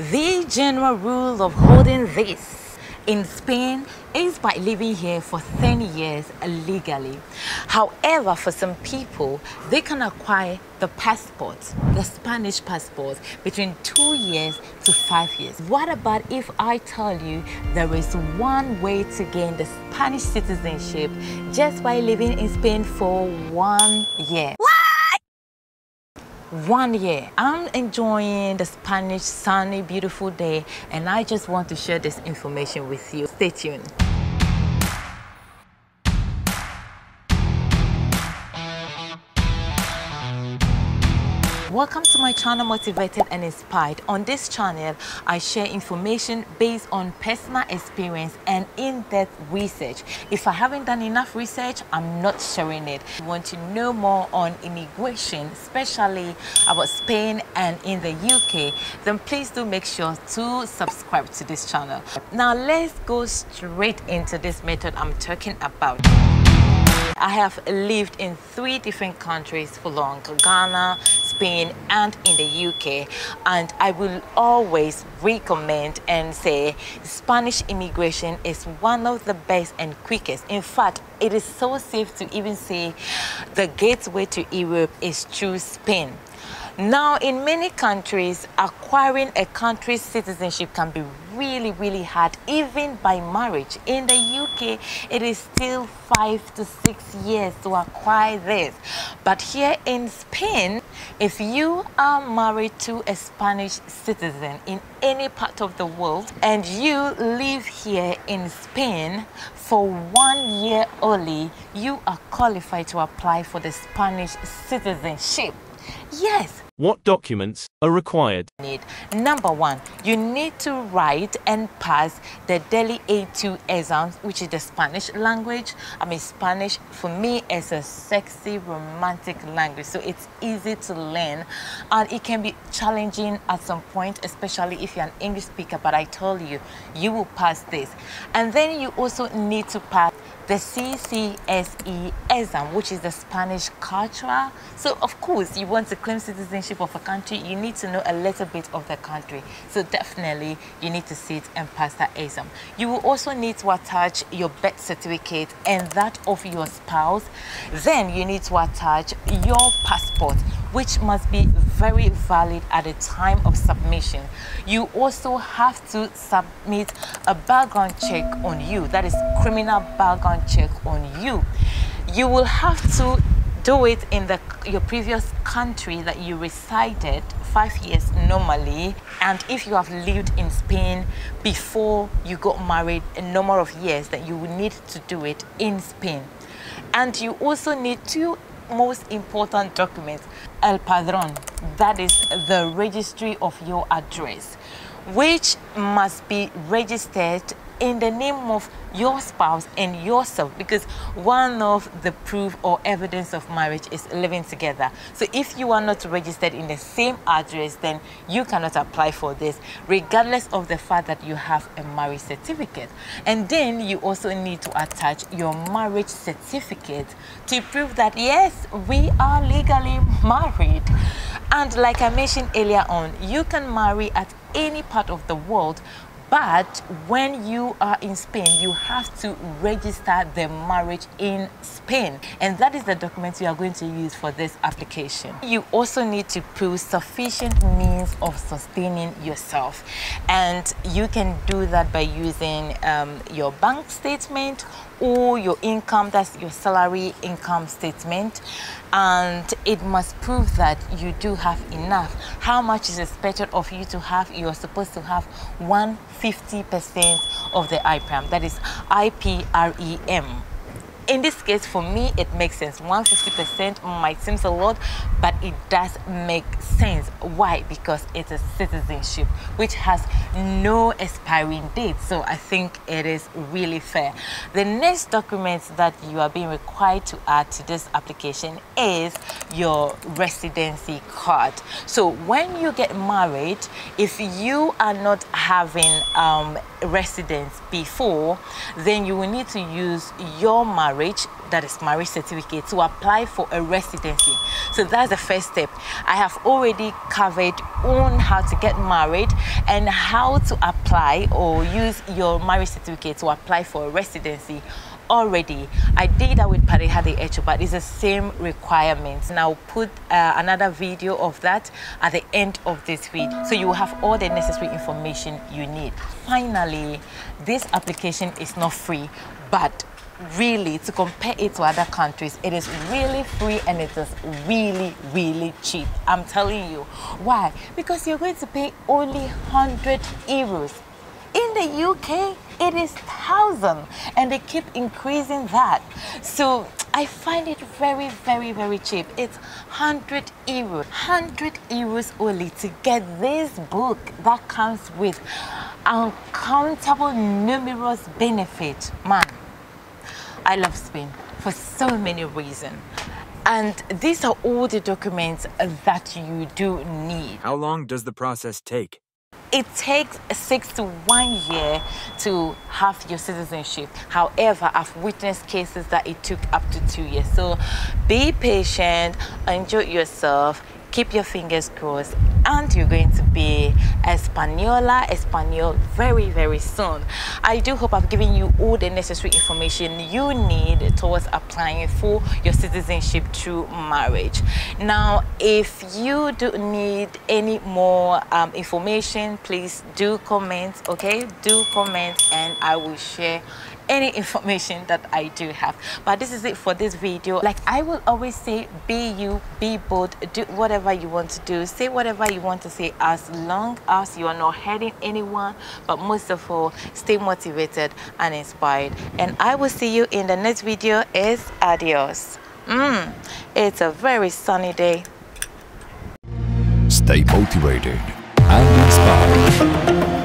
The general rule of holding this in Spain is by living here for 10 years legally. However, for some people, they can acquire the passport, the Spanish passport, between two years to five years. What about if I tell you there is one way to gain the Spanish citizenship just by living in Spain for one year? One year. I'm enjoying the Spanish sunny, beautiful day, and I just want to share this information with you. Stay tuned. Welcome to my channel Motivated and Inspired. On this channel, I share information based on personal experience and in-depth research. If I haven't done enough research, I'm not sharing it. If you want to know more on immigration, especially about Spain and in the UK, then please do make sure to subscribe to this channel. Now let's go straight into this method I'm talking about. I have lived in three different countries for long, Ghana, Spain, and in the UK. And I will always recommend and say Spanish immigration is one of the best and quickest. In fact, it is so safe to even say the gateway to Europe is through Spain. Now, in many countries, acquiring a country's citizenship can be really, really hard, even by marriage. In the UK, it is still five to six years to acquire this. But here in Spain, if you are married to a Spanish citizen in any part of the world and you live here in Spain for one year only, you are qualified to apply for the Spanish citizenship. Yes, what documents are required? Need number one, you need to write and pass the DELE A2 exams, which is the Spanish language. I mean, Spanish for me is a sexy, romantic language, so it's easy to learn, and it can be challenging at some point, especially if you're an English speaker. But I told you, you will pass this, and then you also need to pass the CCSE exam, which is the Spanish culture. So, of course, you want to claim citizenship of a country, you need to know a little bit of the country. So, definitely, you need to sit and pass that exam. You will also need to attach your birth certificate and that of your spouse. Then, you need to attach your passport which must be very valid at the time of submission. You also have to submit a background check on you, that is criminal background check on you. You will have to do it in the, your previous country that you resided five years normally and if you have lived in Spain before you got married a number of years that you will need to do it in Spain and you also need two most important document, El Padrón, that is the registry of your address, which must be registered in the name of your spouse and yourself because one of the proof or evidence of marriage is living together. So if you are not registered in the same address, then you cannot apply for this, regardless of the fact that you have a marriage certificate. And then you also need to attach your marriage certificate to prove that yes, we are legally married. And like I mentioned earlier on, you can marry at any part of the world but when you are in Spain, you have to register the marriage in Spain. And that is the document you are going to use for this application. You also need to prove sufficient means of sustaining yourself. And you can do that by using um, your bank statement or your income, that's your salary income statement, and it must prove that you do have enough. How much is expected of you to have? You're supposed to have 150% of the IPREM, that is IPREM in this case, for me, it makes sense. 150% might seem a lot, but it does make sense. Why? Because it's a citizenship which has no expiring date. So I think it is really fair. The next document that you are being required to add to this application is your residency card. So when you get married, if you are not having um, residence before, then you will need to use your marriage, that is marriage certificate, to apply for a residency. So that's the first step. I have already covered on how to get married and how to apply or use your marriage certificate to apply for a residency already. I did that with pareja de hecho, but it's the same requirements. And I'll put uh, another video of that at the end of this video. So you will have all the necessary information you need. Finally, this application is not free, but really to compare it to other countries it is really free and it is really really cheap. I'm telling you. Why? Because you're going to pay only 100 euros. In the uk it is thousand and they keep increasing that. So i find it very very very cheap. It's 100 euros 100 euros only to get this book that comes with uncountable numerous benefits man i love spain for so many reasons and these are all the documents that you do need How long does the process take? it takes six to one year to have your citizenship. However, I've witnessed cases that it took up to two years. So be patient, enjoy yourself, keep your fingers crossed, and you're going to be Española, Espanol very, very soon. I do hope I've given you all the necessary information you need towards applying for your citizenship through marriage. Now, if you do need any more um, information, please do comment, okay? Do comment, and I will share any information that I do have. But this is it for this video. Like I will always say, be you, be bold, do whatever you want to do, say whatever you want to say as long as you are not hurting anyone, but most of all, stay motivated and inspired. And I will see you in the next video. Is adios. Mm, it's a very sunny day. Stay motivated and inspired.